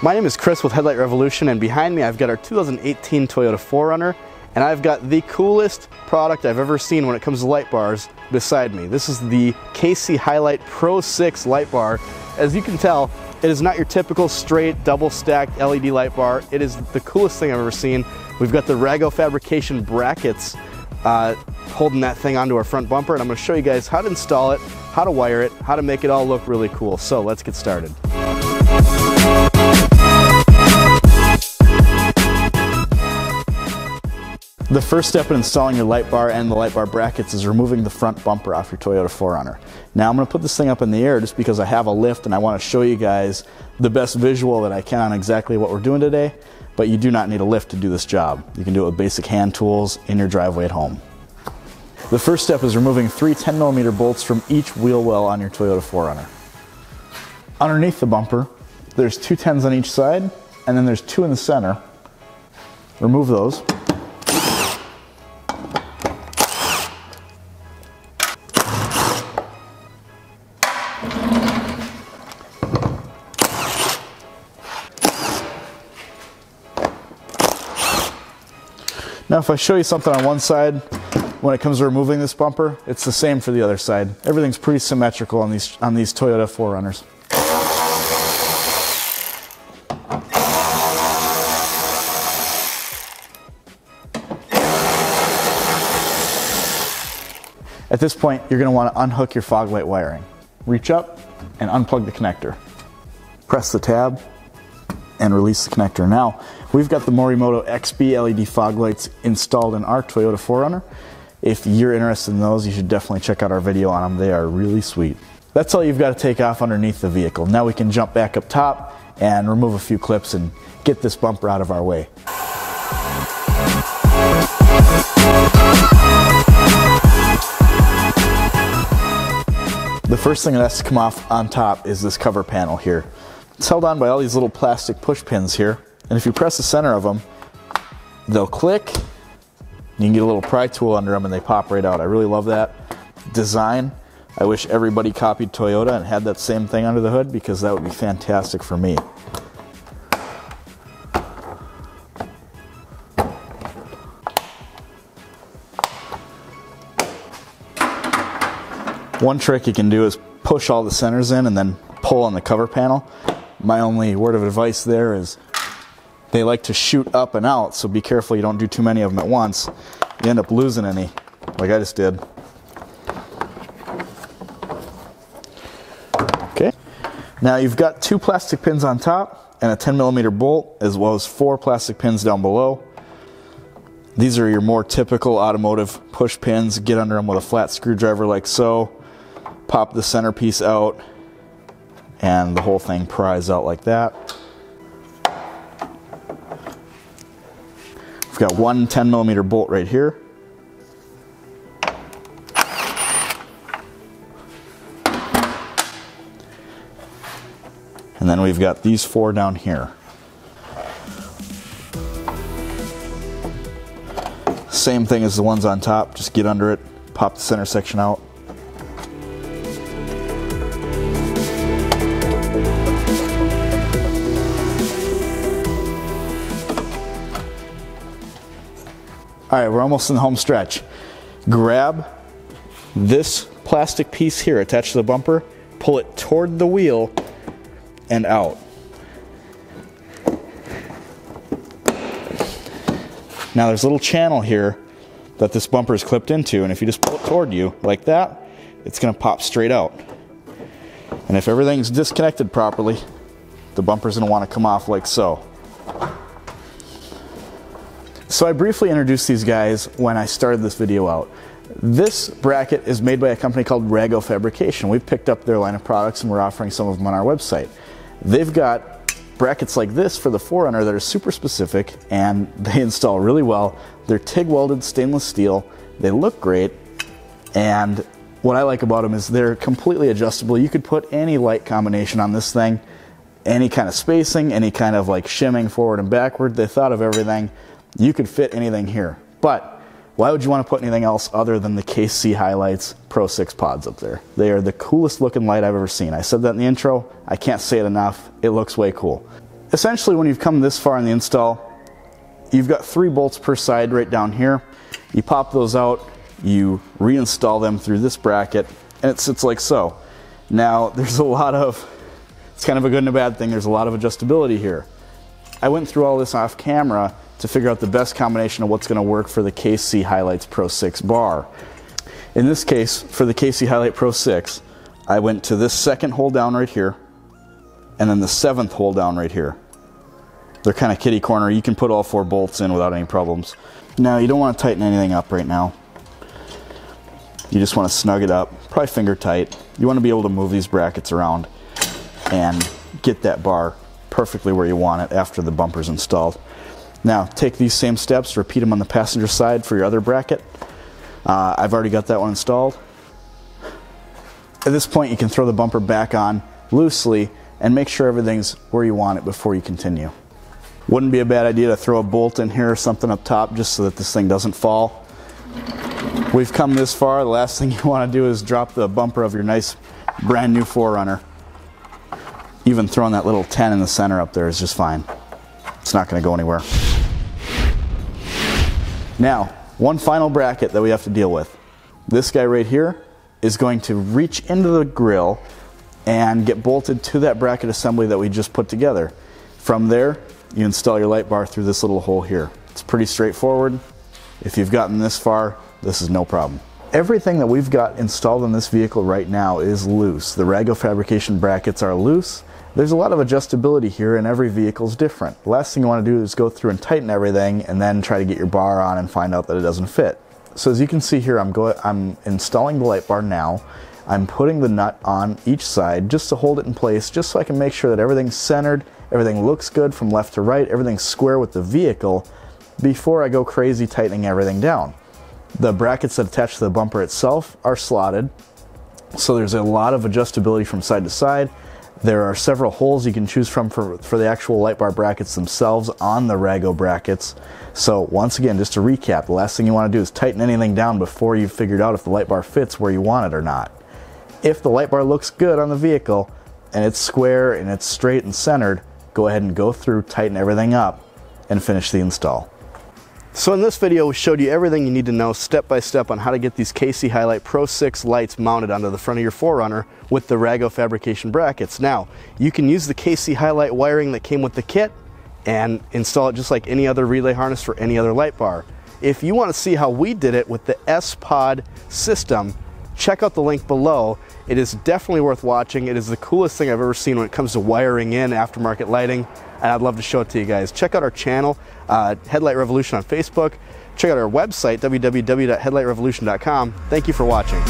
My name is Chris with Headlight Revolution and behind me I've got our 2018 Toyota 4Runner and I've got the coolest product I've ever seen when it comes to light bars beside me. This is the KC Hi-Lite Pro 6 light bar. As you can tell, it is not your typical straight double stacked LED light bar. It is the coolest thing I've ever seen. We've got the Rago fabrication brackets uh, holding that thing onto our front bumper and I'm gonna show you guys how to install it, how to wire it, how to make it all look really cool. So let's get started. The first step in installing your light bar and the light bar brackets is removing the front bumper off your Toyota 4Runner. Now I'm going to put this thing up in the air just because I have a lift and I want to show you guys the best visual that I can on exactly what we're doing today, but you do not need a lift to do this job. You can do it with basic hand tools in your driveway at home. The first step is removing three 10 millimeter bolts from each wheel well on your Toyota 4Runner. Underneath the bumper, there's two 10s on each side, and then there's two in the center. Remove those. Now if I show you something on one side, when it comes to removing this bumper, it's the same for the other side. Everything's pretty symmetrical on these, on these Toyota 4Runners. At this point, you're gonna to want to unhook your fog light wiring. Reach up and unplug the connector. Press the tab and release the connector. Now, we've got the Morimoto XB LED fog lights installed in our Toyota 4Runner. If you're interested in those, you should definitely check out our video on them. They are really sweet. That's all you've got to take off underneath the vehicle. Now we can jump back up top and remove a few clips and get this bumper out of our way. The first thing that has to come off on top is this cover panel here. It's held on by all these little plastic push pins here. And if you press the center of them, they'll click. You can get a little pry tool under them and they pop right out. I really love that design. I wish everybody copied Toyota and had that same thing under the hood because that would be fantastic for me. One trick you can do is push all the centers in and then pull on the cover panel. My only word of advice there is they like to shoot up and out, so be careful you don't do too many of them at once. You end up losing any, like I just did. Okay, now you've got two plastic pins on top and a 10 millimeter bolt, as well as four plastic pins down below. These are your more typical automotive push pins. Get under them with a flat screwdriver like so pop the centerpiece out and the whole thing pries out like that. We've got one 10 millimeter bolt right here. And then we've got these four down here. Same thing as the ones on top, just get under it, pop the center section out. All right, we're almost in the home stretch. Grab this plastic piece here attached to the bumper, pull it toward the wheel and out. Now there's a little channel here that this bumper is clipped into, and if you just pull it toward you like that, it's gonna pop straight out. And if everything's disconnected properly, the bumper's gonna wanna come off like so. So I briefly introduced these guys when I started this video out. This bracket is made by a company called Rago Fabrication. We've picked up their line of products and we're offering some of them on our website. They've got brackets like this for the 4Runner that are super specific and they install really well. They're TIG welded stainless steel. They look great and what I like about them is they're completely adjustable. You could put any light combination on this thing, any kind of spacing, any kind of like shimming forward and backward. They thought of everything. You could fit anything here. But why would you want to put anything else other than the KC Hi-Lites Pro 6 pods up there? They are the coolest looking light I've ever seen. I said that in the intro. I can't say it enough. It looks way cool. essentially when you've come this far in the install, you've got three bolts per side right down here. You pop those out, you reinstall them through this bracket, and it sits like so. Now, there's a lot of, it's kind of a good and a bad thing, there's a lot of adjustability here. I went through all this off camera to figure out the best combination of what's gonna work for the KC HiLites Pro 6 bar. In this case, for the KC HiLite Pro 6, I went to this second hole down right here, and then the seventh hole down right here. They're kind of kitty corner. You can put all four bolts in without any problems. Now, you don't want to tighten anything up right now. You just want to snug it up, probably finger tight. You want to be able to move these brackets around and get that bar perfectly where you want it after the bumper's installed. Now, take these same steps, repeat them on the passenger side for your other bracket. Uh, I've already got that one installed. At this point, you can throw the bumper back on loosely and make sure everything's where you want it before you continue. Wouldn't be a bad idea to throw a bolt in here or something up top just so that this thing doesn't fall. We've come this far, the last thing you want to do is drop the bumper of your nice brand new 4Runner. Even throwing that little 10 in the center up there is just fine. It's not going to go anywhere. Now, one final bracket that we have to deal with. This guy right here is going to reach into the grill and get bolted to that bracket assembly that we just put together. From there, you install your light bar through this little hole here. It's pretty straightforward. If you've gotten this far, this is no problem. Everything that we've got installed in this vehicle right now is loose. The Rago fabrication brackets are loose. There's a lot of adjustability here and every vehicle is different. The last thing you want to do is go through and tighten everything and then try to get your bar on and find out that it doesn't fit. So as you can see here, I'm, going, I'm installing the light bar now. I'm putting the nut on each side just to hold it in place, just so I can make sure that everything's centered, everything looks good from left to right, everything's square with the vehicle before I go crazy tightening everything down. The brackets that attach to the bumper itself are slotted, so there's a lot of adjustability from side to side. There are several holes you can choose from for, for the actual light bar brackets themselves on the Rago brackets. So once again, just to recap, the last thing you want to do is tighten anything down before you've figured out if the light bar fits where you want it or not. If the light bar looks good on the vehicle and it's square and it's straight and centered, go ahead and go through, tighten everything up, and finish the install. So in this video, we showed you everything you need to know step by step on how to get these KC HiLite Pro 6 lights mounted onto the front of your 4Runner with the Rago fabrication brackets. Now, you can use the KC HiLite wiring that came with the kit and install it just like any other relay harness for any other light bar. If you want to see how we did it with the S-Pod system, check out the link below. It is definitely worth watching. It is the coolest thing I've ever seen when it comes to wiring in aftermarket lighting, and I'd love to show it to you guys. Check out our channel, uh, Headlight Revolution on Facebook. Check out our website, www.headlightrevolution.com. Thank you for watching.